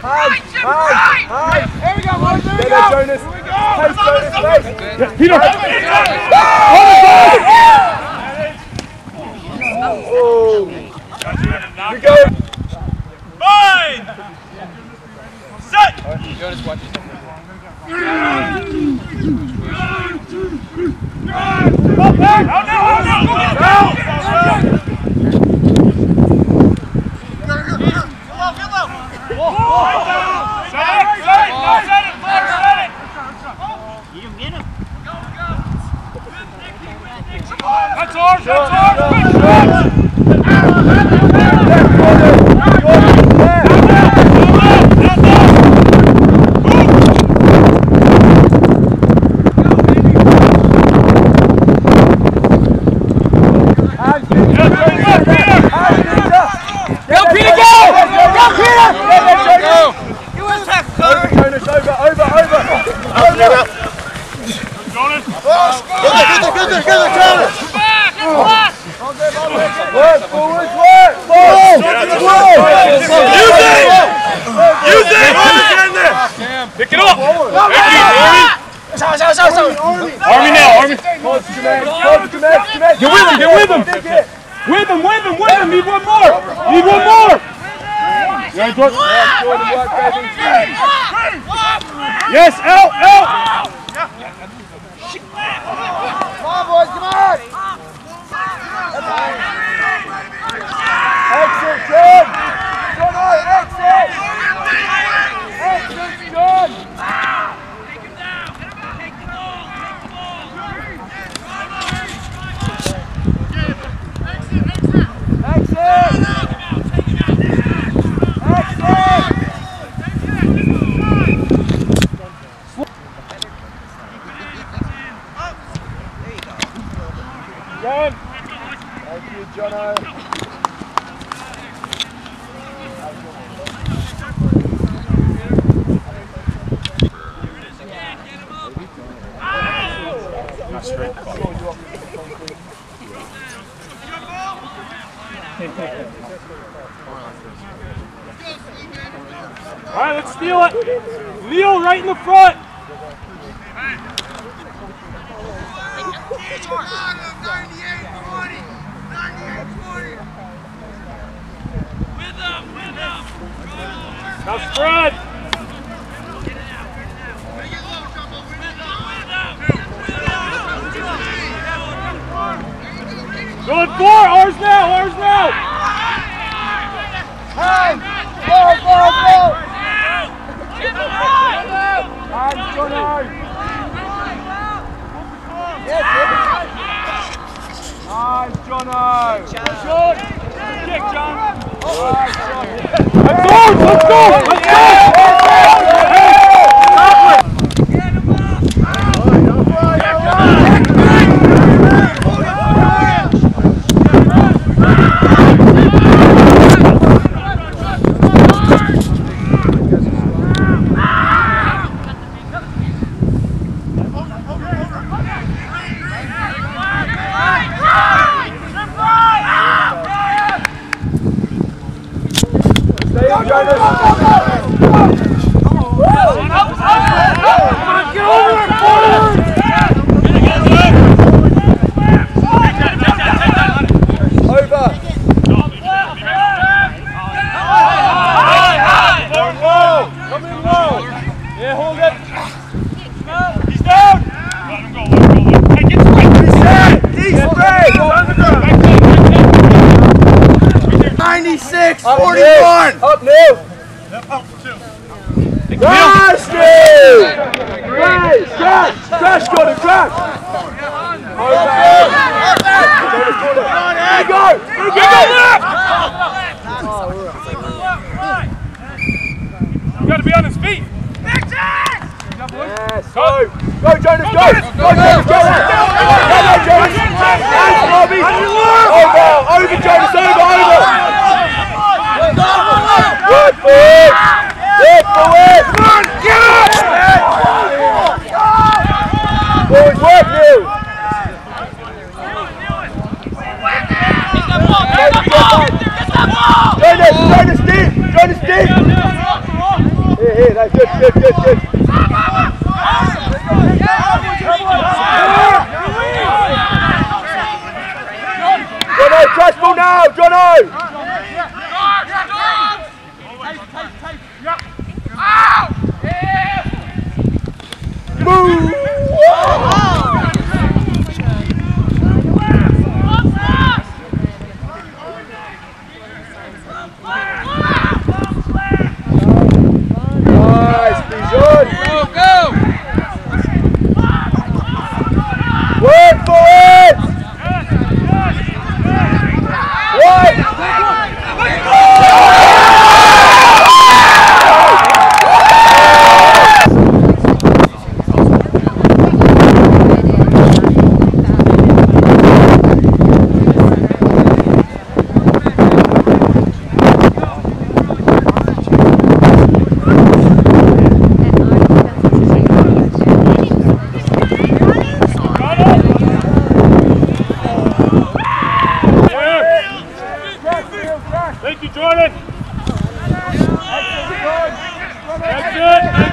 Hide, Jim, hide! hide. Here we go, boys, here we go! Jonas. Here we go! Pace, Jonas, pace! Yeah, Peter! Hold it, guys! You go! Fine! Set! Jonas, watch yourself. Up there! Out now, out now! Out! That's ours, that's ours, good shot! good. Yes, out, out. Jono! Good shot! Kick, John! Alright, John! Let's go! Let's go!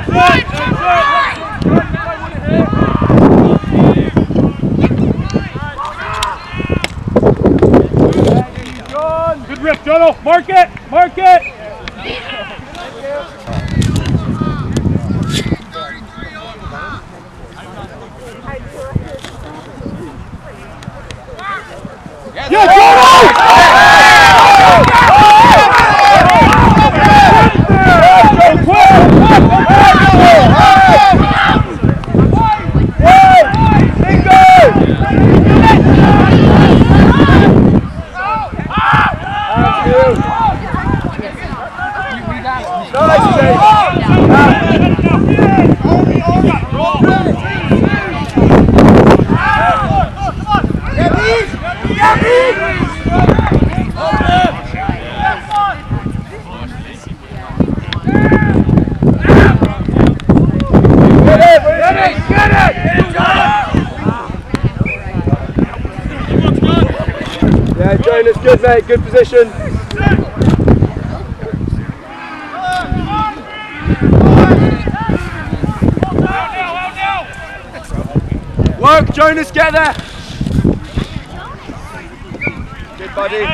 Good rip, Jono. Mark it. Mark it. mate, good position. Work, Jonas, get there. Good buddy.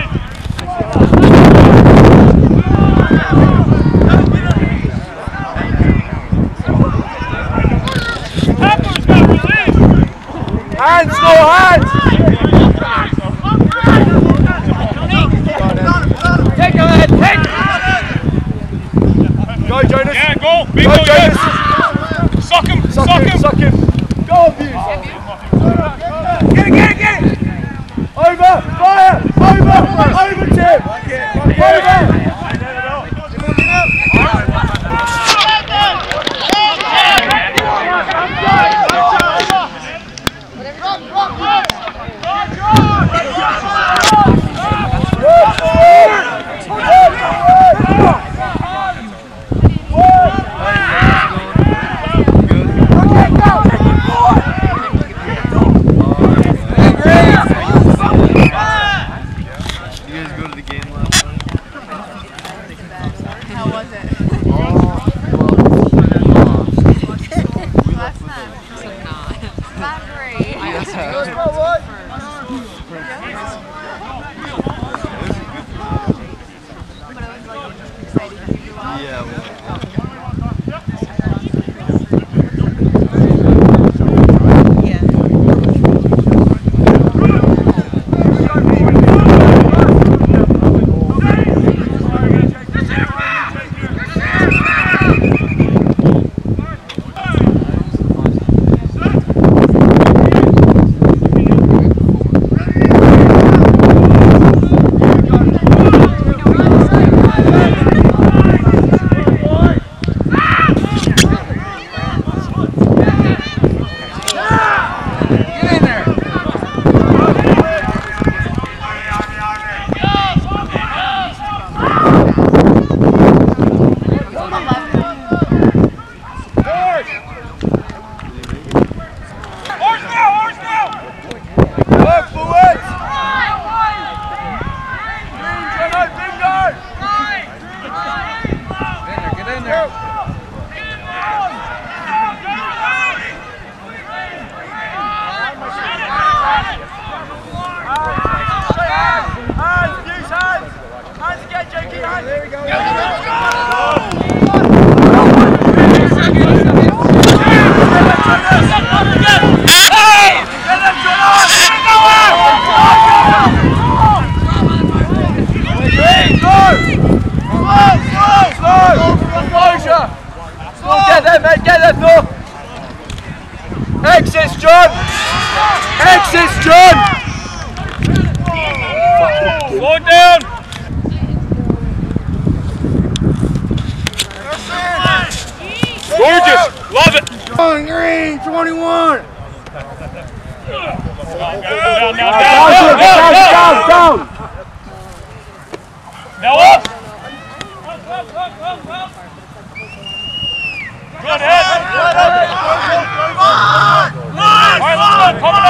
Hands, no hands! People, yes.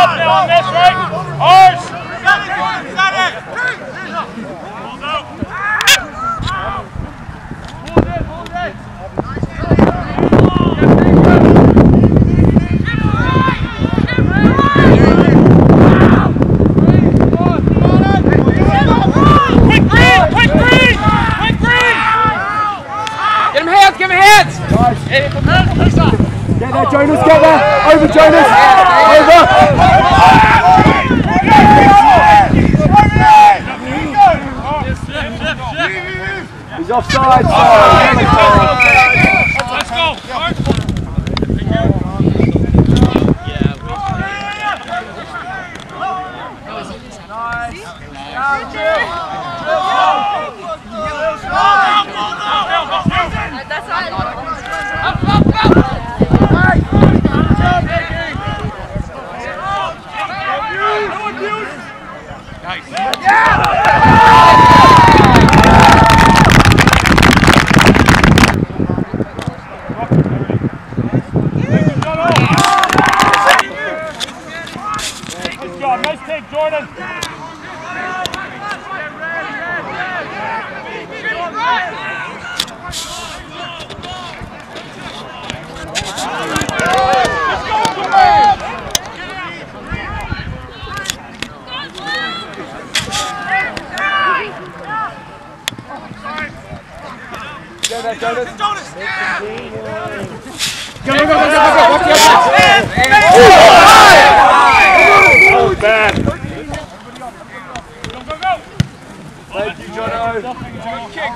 Up now on this, right? Ours. Quick green, quick green, quick green. Get him hands, give him hands! Get there, Jonas, get there. Over, Jonas. Over. He's offside, sorry. Yellow card. Let's go. That's not. Up, up, up! Good job. Nice take, Jordan. Get there, Jonas. That was bad. Go, go, go. Thank you, Jono. Get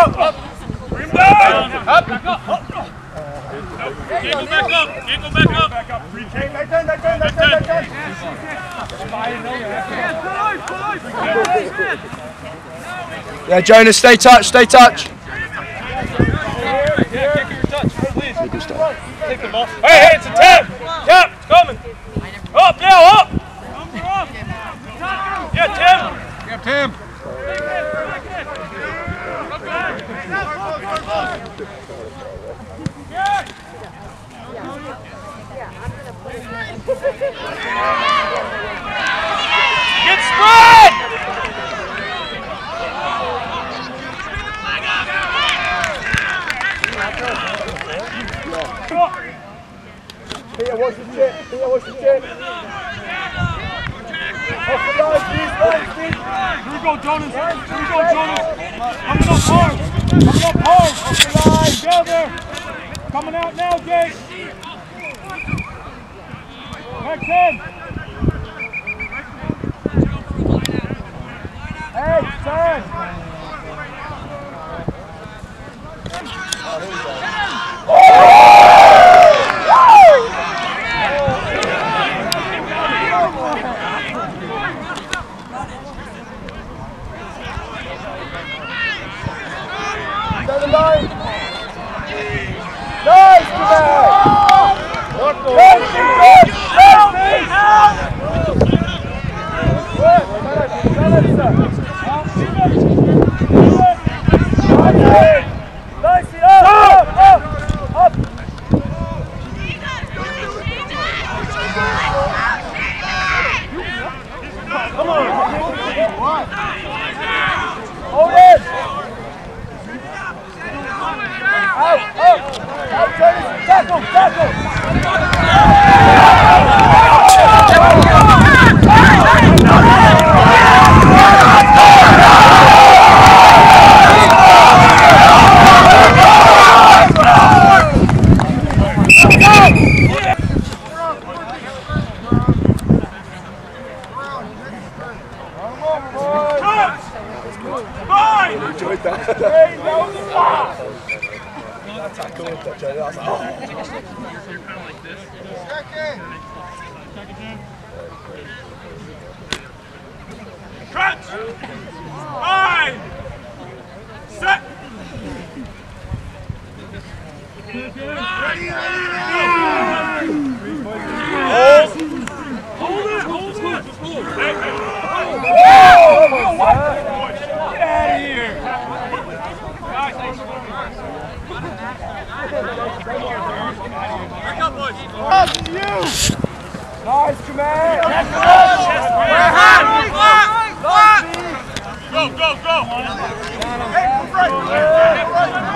up, up, up. Bring him down! Up! Back up! Can't go back up! Can't go back up! Back up! Free kick! They turn, they turn, they turn, they turn. Yeah, Jonas, stay touch, stay touch. Take the ball. Hey, hey, it's a tap! Tap! It's coming! Up now, up! Yeah, Tim! Yeah, Tim. Get spread! Peter, watch the chip. Peter, watch the chip. Off the line, please, line, Steve. Here we go, Jonas! Here we go, Jonas! Coming up hard! Coming up hard! Off the line! Go there! Coming out now, Jake! Back 10! Hey, turn. Down the line. Nice, Quebec. Yes, Steve, yes, Steve. Work, balance, balance, sir. Nicely, up, up, up, up. Hold it. Out, out, out, Jonas. Tackle, tackle. Fine! Enjoyed that. Hey, no stop. That tackle with that, Joe. I was like, oh. Crunch! Fine! Set! Hold! Hold it! Hold it! Hey, hey. Oh, what? Get out of here! Back up, boys! Nice, Jermaine. Go, go, go! On the try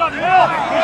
Flamengo!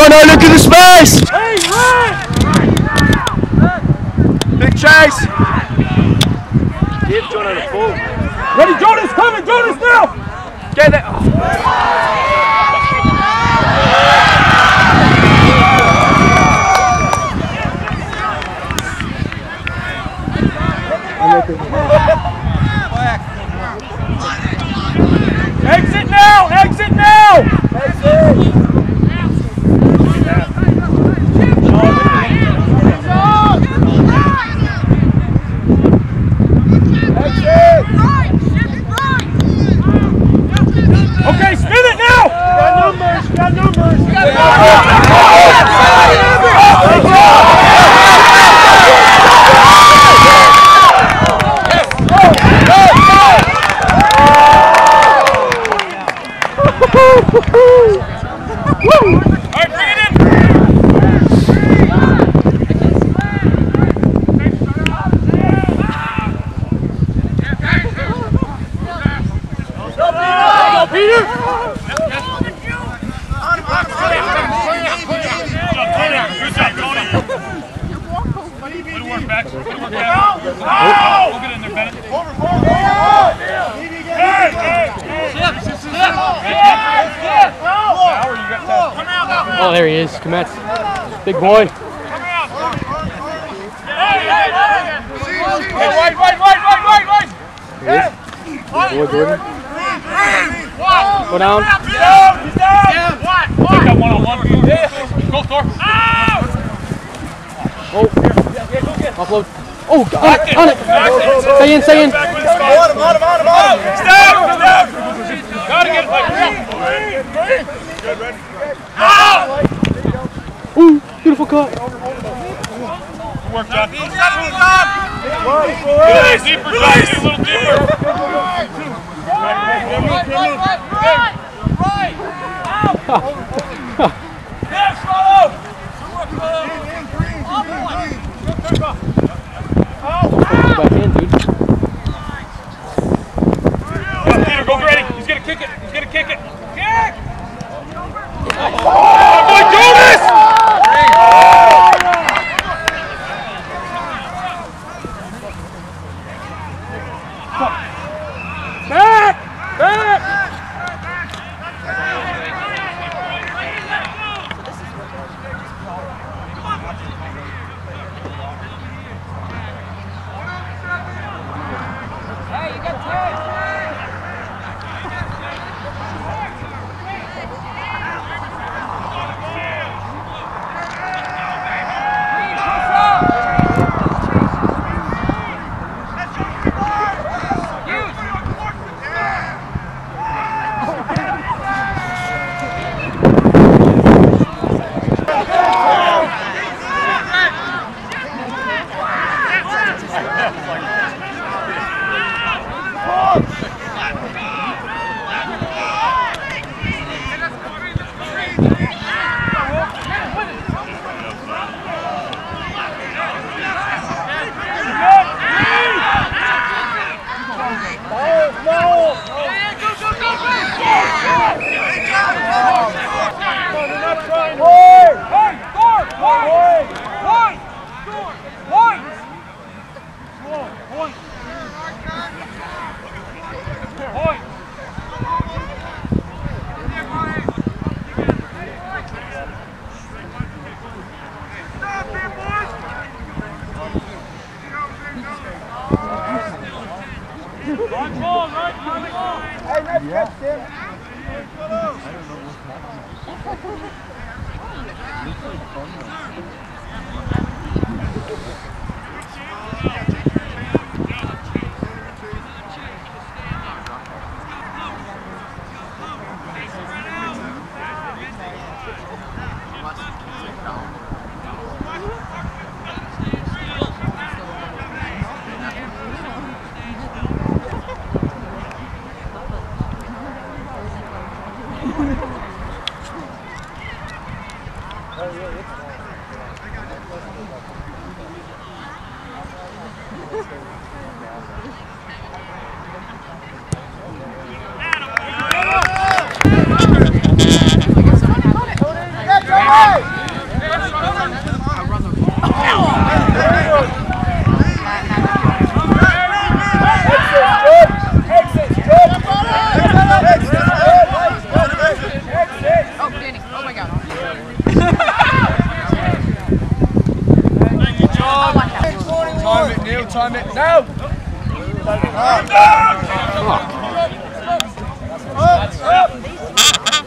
Jono, look at the space. Hey, run! Big chase. Give Jono the ball. Ready, Jonas, coming, Jonas now! Get it. Exit now, exit now! Okay, spin it now! Got numbers, got numbers. All right, bring it in. Good job, Tony. Good work, Max. Good work, Max. We'll get in there, Bennett. Hey, hey, hey. Howard, you got that. Come out, come out. Oh, there he is. Kometz. Big boy. Hey, hey, hey. Go down. He's down, he's down. What? On one. Go, Thor. Offload. Oh, God. On it. Stay in, stay in. Back with his spot. On him, on him, on him, on him. He's down, he's down. Gotta get it like real. Ooh, beautiful cut. Good work, John. Good, deeper, John. Get a little deeper. Time it, Neil, time it. Now!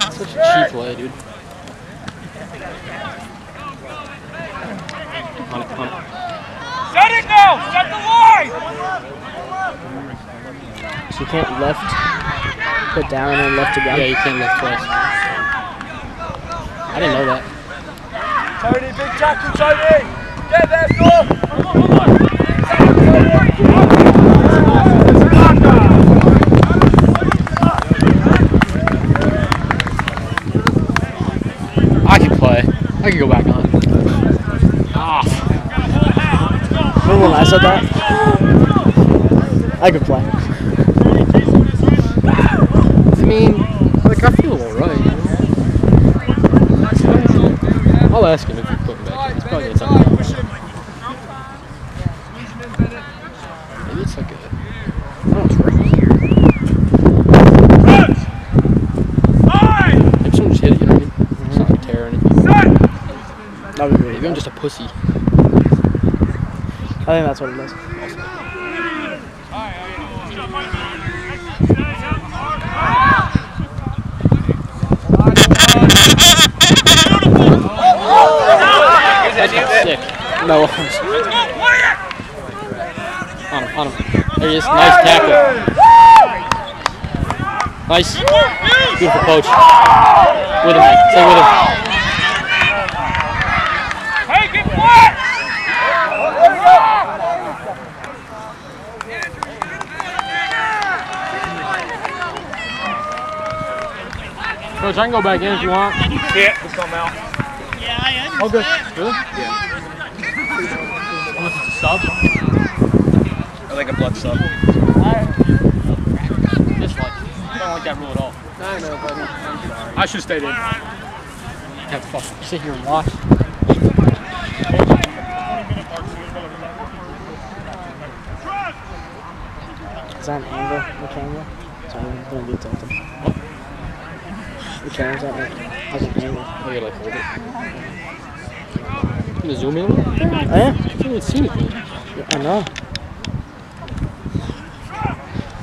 Such a cheap play, dude. On it, on it. Set it now! Set the line! So you can't left, put down, and then left again. Yeah, you can't lift twice. I didn't know that. Tony, big tackle, Tony! Get there, score! I could play. I could go back on. Ah, Remember when I said that? I could play. I mean, like I feel alright. I'll ask him if he put me back. He's probably gonna. Maybe it's like a. Oh, it's right here. Maybe someone just hit it. You know what I mean? It's not like a tear or anything. That would be really Maybe I'm just a pussy. I think that's what it is. Sick. No. on him, on him. There he is. Nice tackle. Nice. Beautiful coach. With him. Stay with him. Coach, I can go back in if you want. Yeah, we'll come out. Yeah, I am. Oh, good. Really? Yeah. Unless it's a sub. I like a blood sub. Just like. I don't like that rule at all. I know, buddy. I'm sorry. I should have stayed in. Have to fucking sit here and watch. Is that an angle, the camera? So I'm gonna be tilted. The camera's at like, like an angle. I gotta like hold it. You gonna zoom in? on it? Oh yeah? I can't even see anything. I know.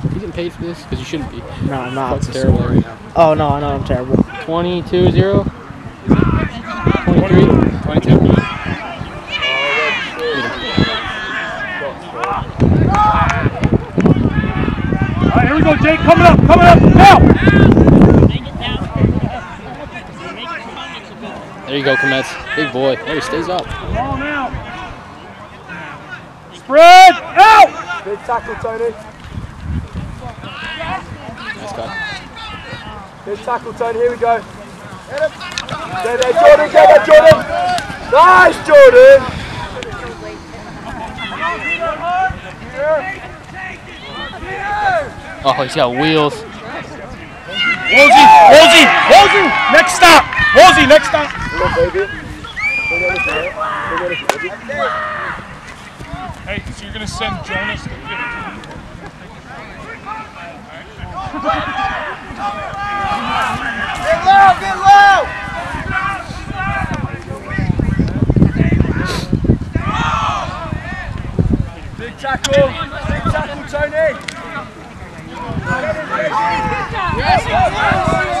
You getting paid for this? Because you shouldn't be. No, I'm not. Fucking terrible right now. Oh no, I know I'm terrible. 22 0. 23. 22. All right, here we go, Jake. Coming up, coming up, now! You go, Komets. Big boy. There he stays up. Ball now. Spread out! Big tackle, Tony. Nice guy. Big tackle, Tony. Here we go. Get there, Jordan. Get there, Jordan. Nice, Jordan. Oh, he's got wheels. Woolsey, Woolsey, Woolsey! Next stop! Woolsey, next stop! Come on, baby. Bring it in, bring it in, baby. Hey, so you're gonna send Jonas to 15? Get low, get low. Big tackle, big tackle, Tony. Mikey, yours, Mikey, yours.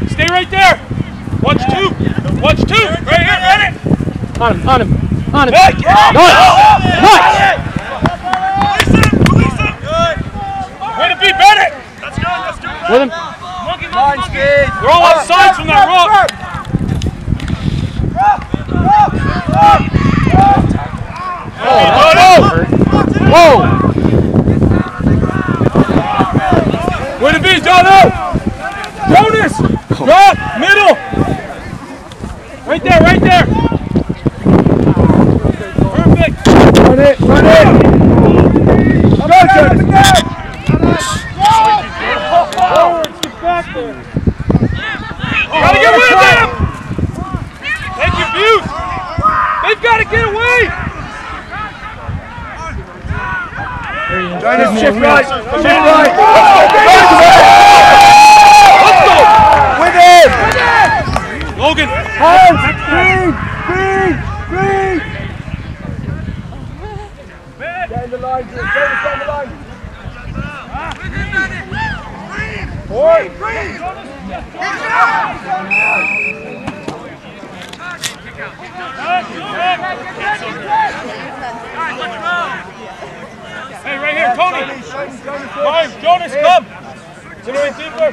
right there. Watch two. Watch two. Right here, ready? On him, on him, on him. Hey, Nice! Nice! Way to be Bennett. That's good. That's good. With him. Line speed. They're all offsides from that rock. Oh, Oh, Whoa! Where the be, Jono? Jonas! Drop! Middle! Right there, right there! Perfect! Run it, run it! Go, Jonas! Forward, get back there! Gotta get rid of them! Thank you, Buse! They've got to get away! Jonas, shift right, shift right! With him! Logan! Hands! Green! Green! Green! Get in the line, Jonas, get in the line! Hey, right here, Tony! Ryan, Jonas, come! A little bit deeper.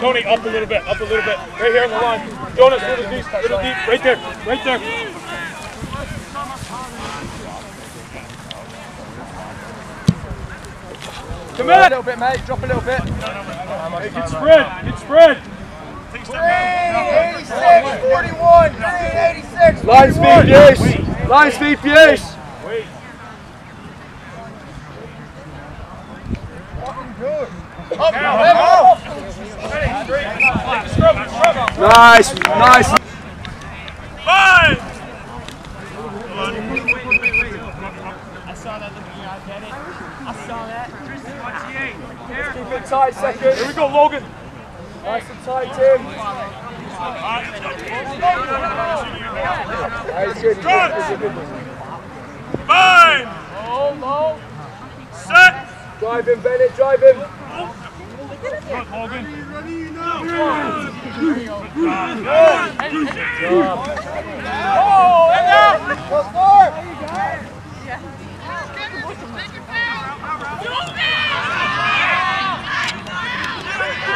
Tony, up a little bit, up a little bit. Right here on the line. Jonas, little deep, little deep. Right there, right there. Come A in! little bit, mate, drop a little bit. Hey, get spread, get spread. 86, 41, 86. Line speed, yes. Line speed, yes. Nice, nice. Five! Tight, second. Here we go, Logan. Nice and tight, Tim. That's good. Good. That's a good one. Five! Set! Drive him, Bennett, drive him. Good, Logan.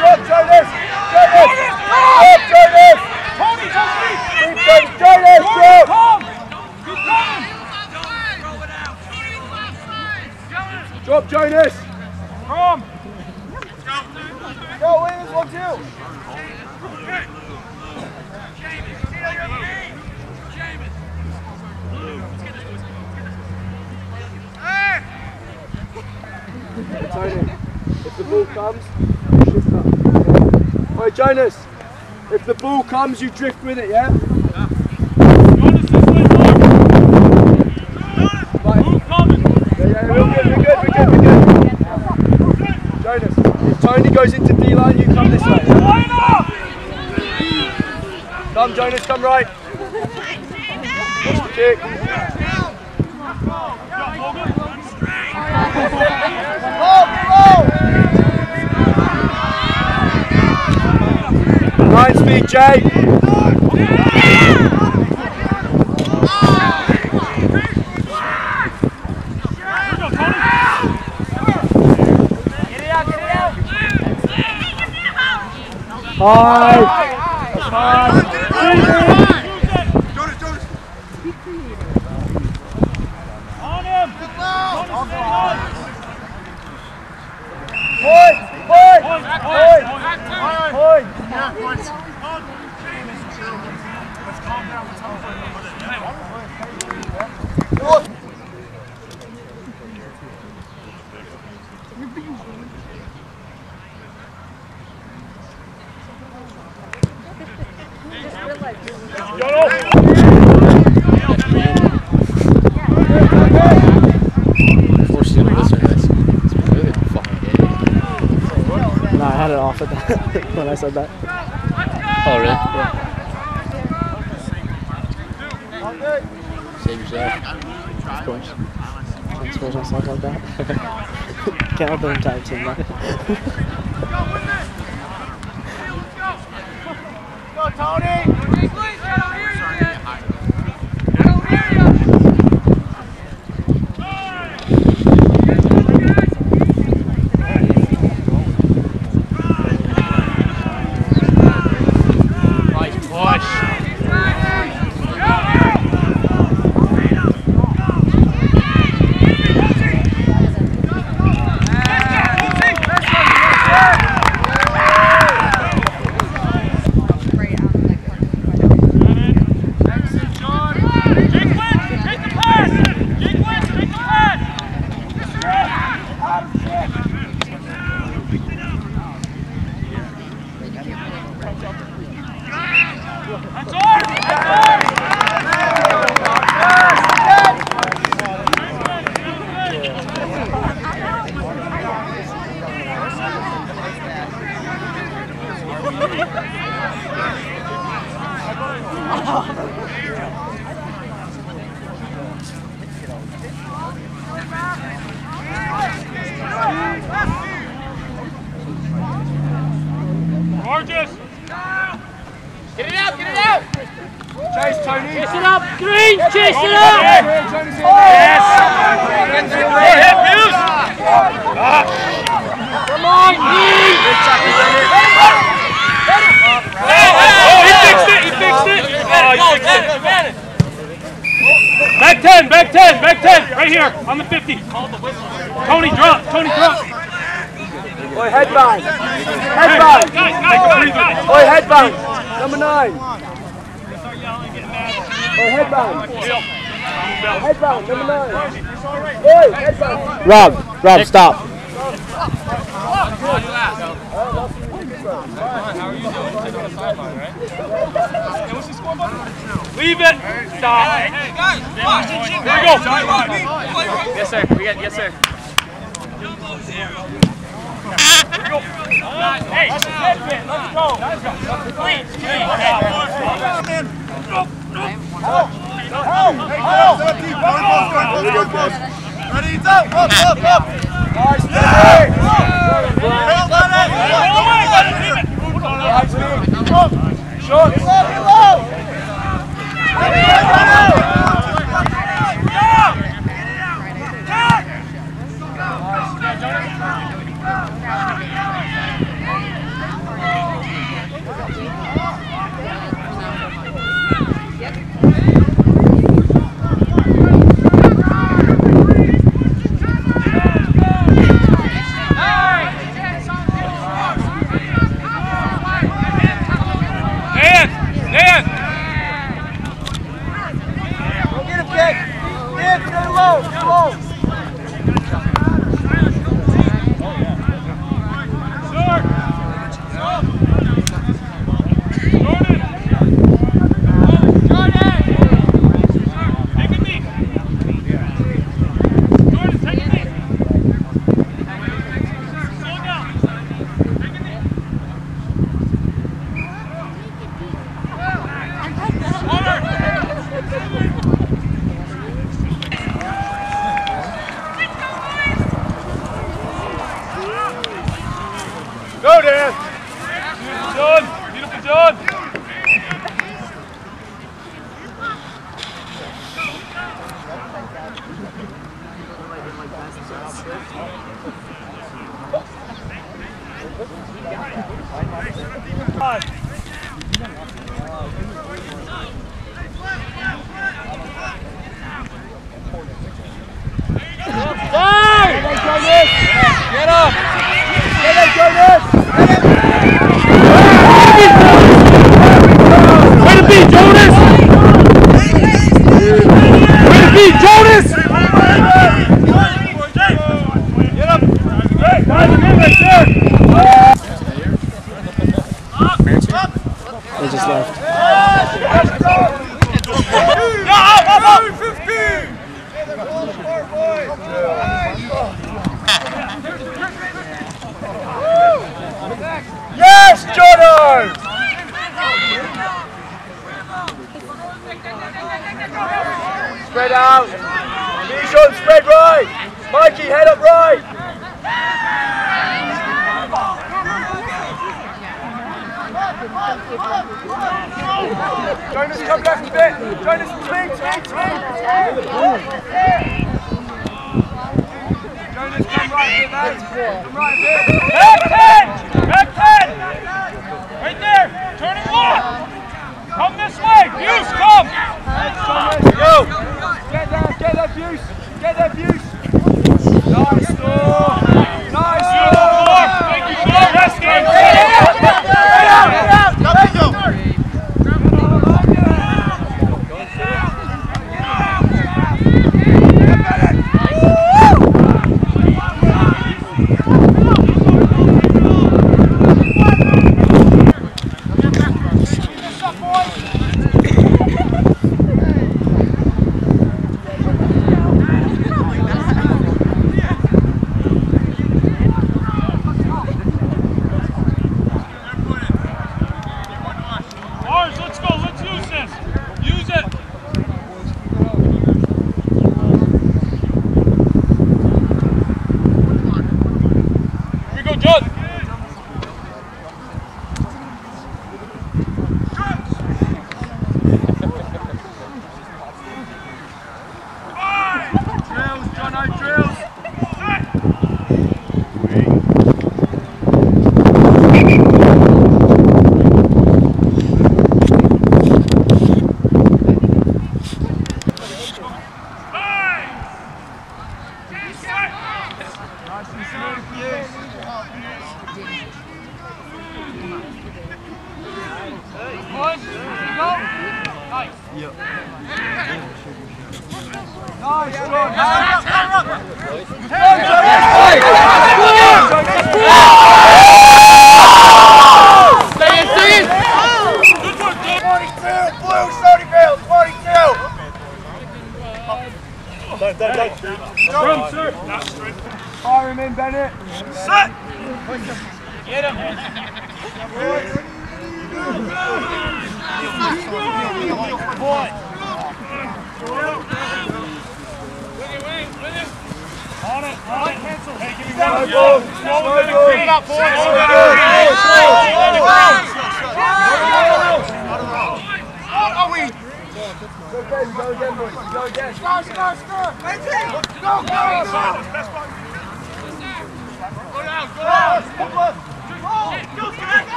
Good, Jonas. Jonas. Good, Jonas. Tony, Tony! Keep going, Jonas. Good. Come! Keep coming! Drop, Jonas. Come! Go, Williams, one, two. Tony, if the ball comes. Right, Jonas, if the ball comes, you drift with it, yeah? Jonas, if Tony goes into D-line, you come this way. yeah? Line! Come, Jonas, come right. Watch the kick. Line speed, Jay. High. On him! Point, point, Point, point, point, point. Forced you to listen to this. It's really fucking gay. No, I had it off at that when I said that. Oh, really? Save yourself. Of course. Can't expose myself like that. Can't help the entire team though. Nice push. Dean's chasing up! Yes! Go ahead, Muse! Come on, Dean! Oh, he fixed it, he fixed it! Oh, he fixed it. Back 10, back 10, back 10, right here, on the 50. Tony, drop, Tony, drop. Oi, headbang! Headbang! Guys, guys, guys, guys. Oi, headbang! Number nine! Oi, headbang! Headbang, number nine! Oi, headbang! Rob, Rob, stop. Leave it. Stop. Hey, guys, Here we go. Yes, sir. We got, yes, sir. Hey, let's go. Please, Ready, up, up, up, up. Nice, Billy! Don't let it. Shots! Dan, right. Head up right. Jonas, come left a bit. Jonas, swing, swing, swing. Jonas, come right a bit. Come right a. Back 10! Back 10! Right there! Turning left! Come this way! Hughes, come! Go! Get that, get that views! Get that views!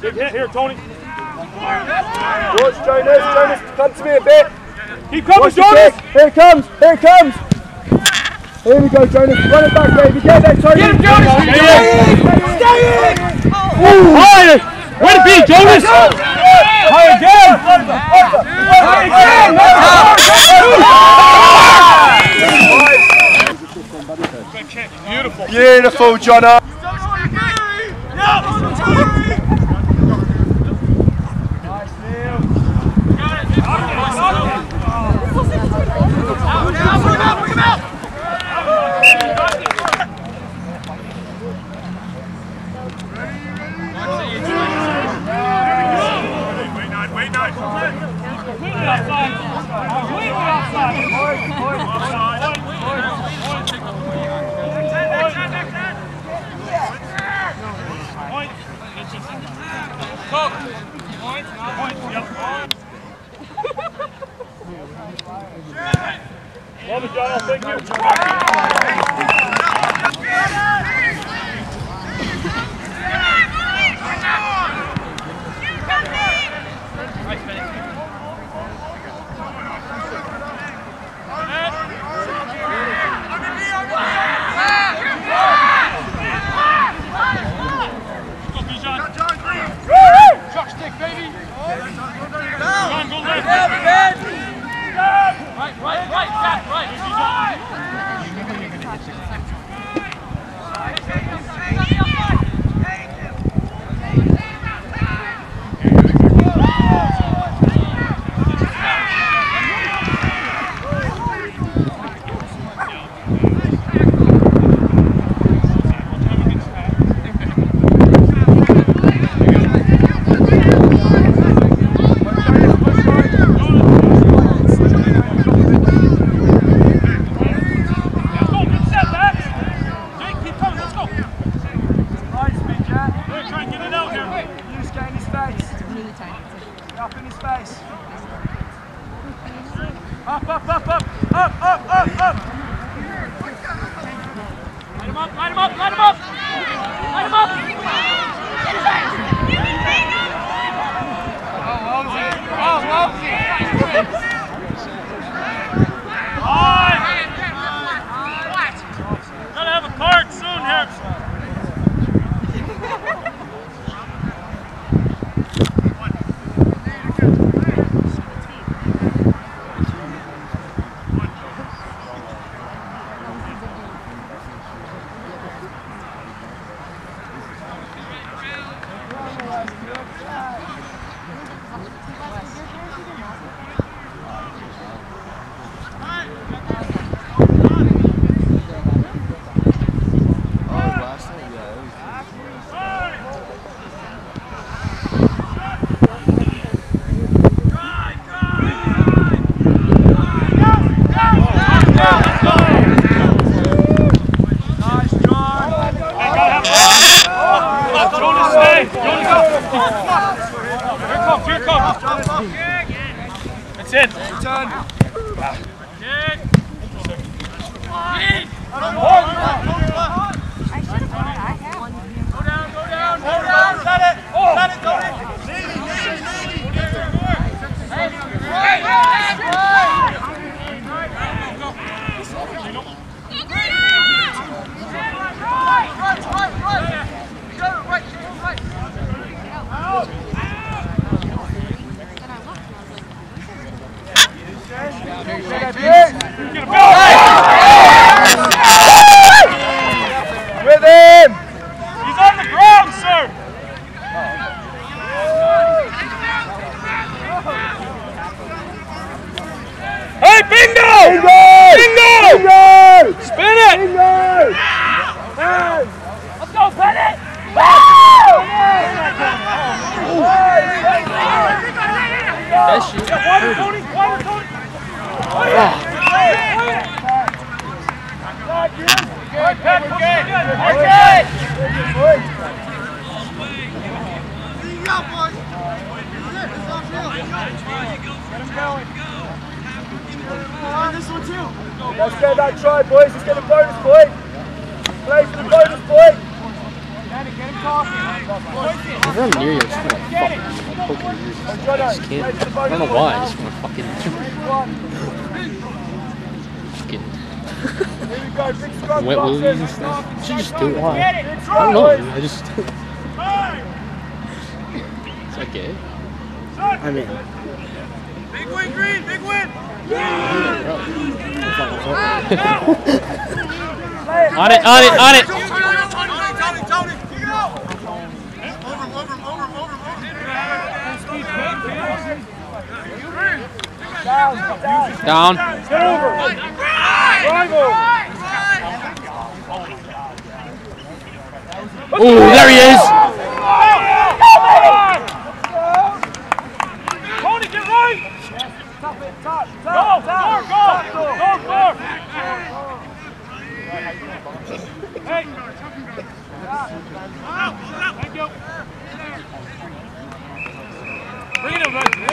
Big hit here, Tony. George Jonas, Jonas, come to me a bit. Keep coming, Watch Jonas. Here it comes, here it comes. Here we go, Jonas. Run it back, baby. Get there, Tony. Get him, Jonas. Stay, in. Stay in. Stay in. Ooh. Higher. Way to be, Jonas. Higher. Beautiful, Beautiful Love it, y'all. Thank you. That shit. Water, Tony! Water, Tony! Oh. Let's get that try, boys. Let's get a bonus point. Play for the bonus point. Whenever I'm near you, I just want to fucking poke your ears. I just can't. I don't know why. I just want to fucking. fucking Here we go. Big scrum wet willies and stuff. You should just do it. Why? I don't know. I just. Is that gay? I mean. Big win, Green! Big win! On it, on it, on it. Down. Get over. There he is. Get right. Go, go, go, go, go, go. Hey. Thank you. Bring it up, guys.